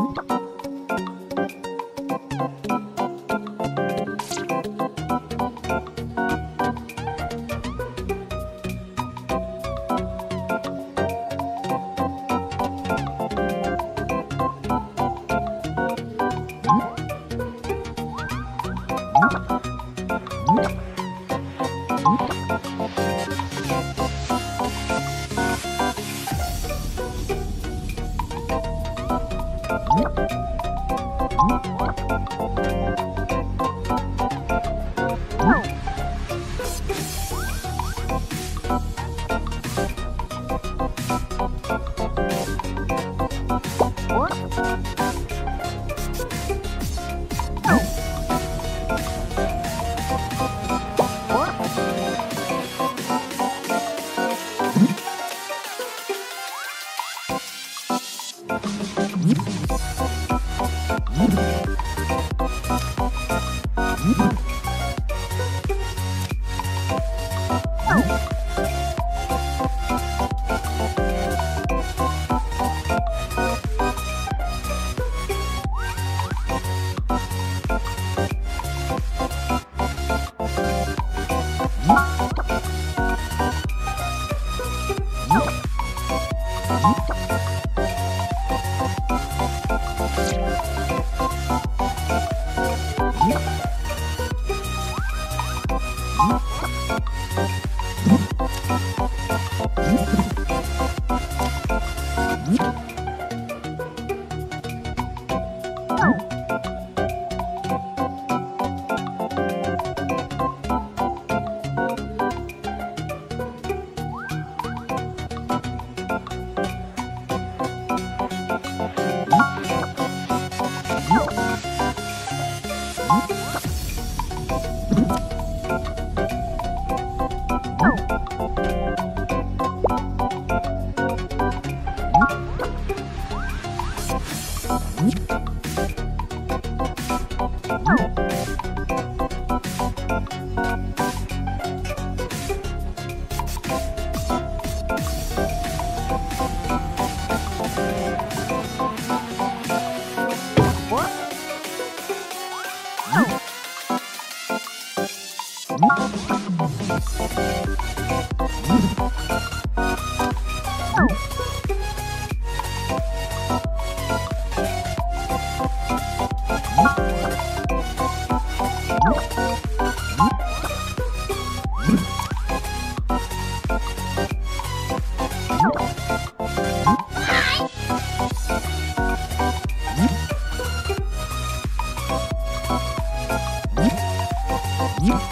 ん？Yep. Oh. Yeah.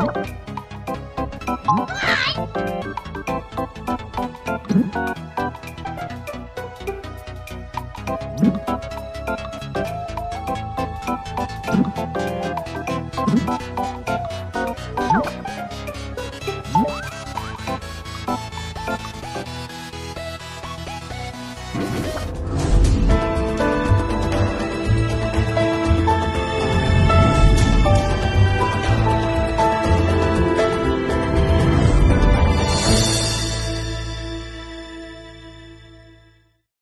Hi.